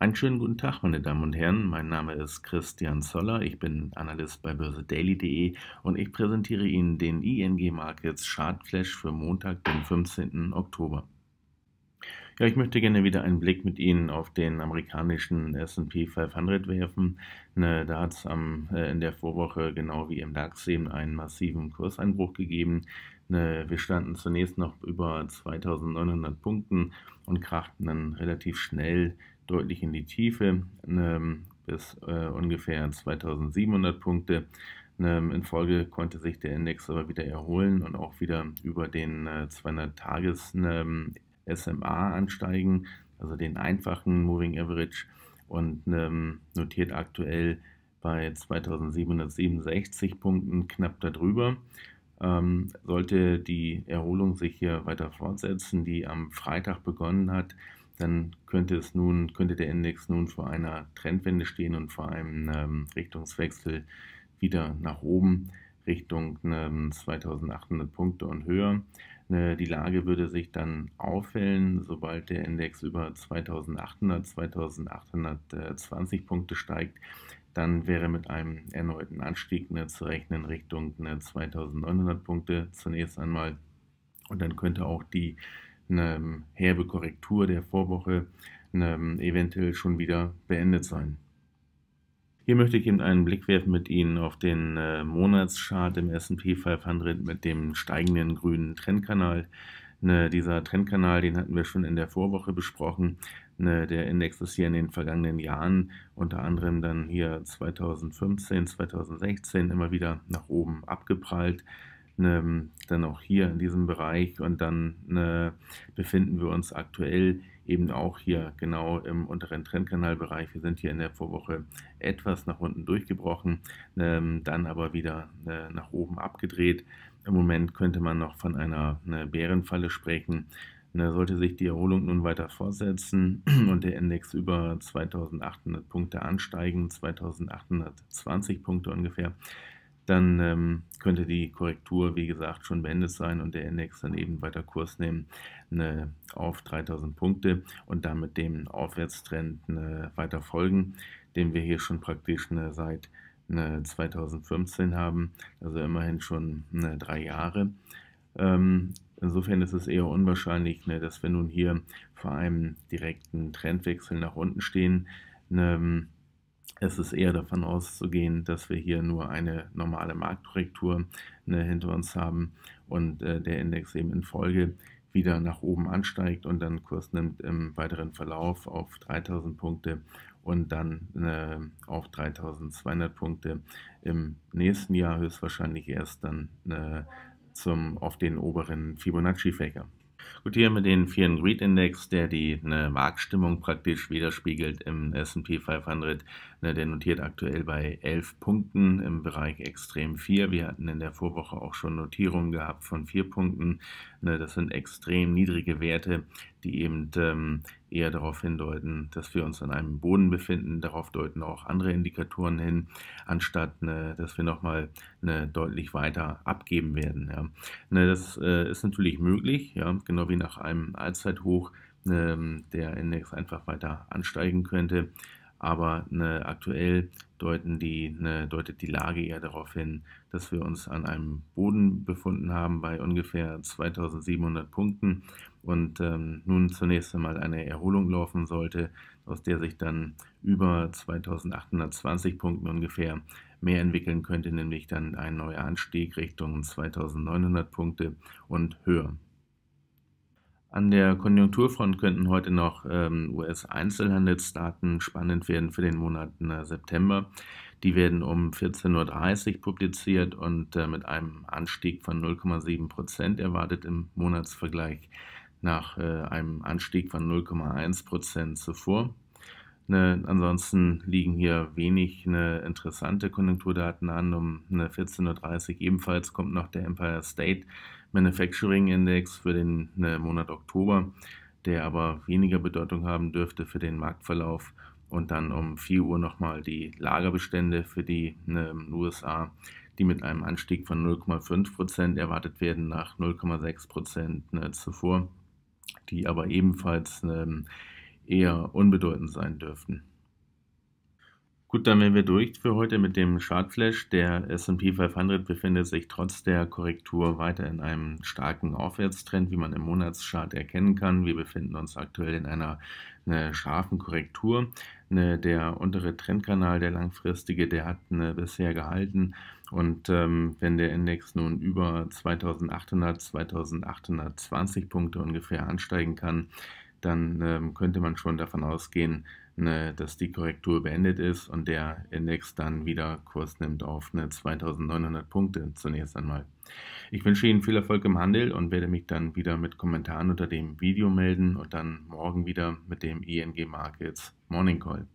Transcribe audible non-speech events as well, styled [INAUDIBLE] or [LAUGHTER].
Einen schönen guten Tag, meine Damen und Herren. Mein Name ist Christian Zoller. Ich bin Analyst bei börsedaily.de und ich präsentiere Ihnen den ING Markets Chart Flash für Montag, den 15. Oktober. Ja, ich möchte gerne wieder einen Blick mit Ihnen auf den amerikanischen S&P 500 werfen. Ne, da hat es äh, in der Vorwoche genau wie im DAX eben einen massiven Kurseinbruch gegeben. Ne, wir standen zunächst noch über 2900 Punkten und krachten dann relativ schnell deutlich in die Tiefe ähm, bis äh, ungefähr 2700 Punkte. Ähm, in Folge konnte sich der Index aber wieder erholen und auch wieder über den äh, 200-Tages ähm, ansteigen, also den einfachen Moving Average und notiert aktuell bei 2767 Punkten knapp darüber. Sollte die Erholung sich hier weiter fortsetzen, die am Freitag begonnen hat, dann könnte es nun, könnte der Index nun vor einer Trendwende stehen und vor einem ähm, Richtungswechsel wieder nach oben Richtung ähm, 2800 Punkte und höher. Äh, die Lage würde sich dann auffällen, sobald der Index über 2800, 2820 Punkte steigt. Dann wäre mit einem erneuten Anstieg ne, zu rechnen Richtung ne, 2900 Punkte zunächst einmal. Und dann könnte auch die eine herbe Korrektur der Vorwoche eine, eventuell schon wieder beendet sein. Hier möchte ich eben einen Blick werfen mit Ihnen auf den äh, Monatschart im S&P 500 mit dem steigenden grünen Trendkanal. Ne, dieser Trendkanal, den hatten wir schon in der Vorwoche besprochen. Ne, der Index ist hier in den vergangenen Jahren, unter anderem dann hier 2015, 2016, immer wieder nach oben abgeprallt ne, dann auch hier in diesem Bereich und dann ne, befinden wir uns aktuell eben auch hier genau im unteren Trendkanalbereich. Wir sind hier in der Vorwoche etwas nach unten durchgebrochen, ähm, dann aber wieder äh, nach oben abgedreht. Im Moment könnte man noch von einer, einer Bärenfalle sprechen. Ne, sollte sich die Erholung nun weiter fortsetzen [CLEARS THROAT] und der Index über 2800 Punkte ansteigen, 2820 Punkte ungefähr, dann ähm, könnte die Korrektur, wie gesagt, schon beendet sein und der Index dann eben weiter Kurs nehmen ne, auf 3000 Punkte und damit dem Aufwärtstrend ne, weiter folgen, den wir hier schon praktisch ne, seit 2015 haben, also immerhin schon drei Jahre. Ähm, insofern ist es eher unwahrscheinlich, dass wir nun hier vor einem direkten Trendwechsel nach unten stehen. Es ist eher davon auszugehen, dass wir hier nur eine normale Marktkorrektur ne, hinter uns haben und äh, der Index eben in Folge wieder nach oben ansteigt und dann Kurs nimmt im weiteren Verlauf auf 3000 Punkte und dann äh, auf 3200 Punkte im nächsten Jahr höchstwahrscheinlich erst dann äh, zum, auf den oberen Fibonacci-Fächer. Gut, hier wir den and Greed Index, der die eine Marktstimmung praktisch widerspiegelt im S&P 500. Ne, der notiert aktuell bei 11 Punkten im Bereich Extrem 4. Wir hatten in der Vorwoche auch schon Notierungen gehabt von 4 Punkten. Ne, das sind extrem niedrige Werte, die eben ähm, eher darauf hindeuten, dass wir uns an einem Boden befinden. Darauf deuten auch andere Indikatoren hin, anstatt ne, dass wir nochmal ne, deutlich weiter abgeben werden. Ja. Ne, das äh, ist natürlich möglich, ja, genau wie nach einem Allzeithoch ähm, der Index einfach weiter ansteigen könnte aber ne, aktuell deuten die, ne, deutet die Lage eher darauf hin, dass wir uns an einem Boden befunden haben bei ungefähr 2700 Punkten und ähm, nun zunächst einmal eine Erholung laufen sollte, aus der sich dann über 2820 Punkten ungefähr mehr entwickeln könnte, nämlich dann ein neuer Anstieg Richtung 2900 Punkte und höher. An der Konjunkturfront könnten heute noch ähm, US-Einzelhandelsdaten spannend werden für den Monat äh, September. Die werden um 14.30 Uhr publiziert und äh, mit einem Anstieg von 0,7 Prozent erwartet im Monatsvergleich nach äh, einem Anstieg von 0,1 Prozent zuvor. Ne, ansonsten liegen hier wenig ne, interessante Konjunkturdaten an. Um ne, 14.30 Uhr ebenfalls kommt noch der Empire State Manufacturing Index für den ne, Monat Oktober, der aber weniger Bedeutung haben dürfte für den Marktverlauf. Und dann um 4 Uhr nochmal die Lagerbestände für die ne, USA, die mit einem Anstieg von 0,5 Prozent erwartet werden nach 0,6 Prozent ne, zuvor, die aber ebenfalls eher unbedeutend sein dürften. Gut, dann wären wir durch für heute mit dem Chartflash. Der S&P 500 befindet sich trotz der Korrektur weiter in einem starken Aufwärtstrend, wie man im Monatschart erkennen kann. Wir befinden uns aktuell in einer, einer scharfen Korrektur. Eine, der untere Trendkanal, der langfristige, der hat eine, bisher gehalten. Und ähm, wenn der Index nun über 2800, 2820 Punkte ungefähr ansteigen kann, dann ähm, könnte man schon davon ausgehen, ne, dass die Korrektur beendet ist und der Index dann wieder Kurs nimmt auf eine 2900 Punkte zunächst einmal. Ich wünsche Ihnen viel Erfolg im Handel und werde mich dann wieder mit Kommentaren unter dem Video melden und dann morgen wieder mit dem ING Markets Morning Call.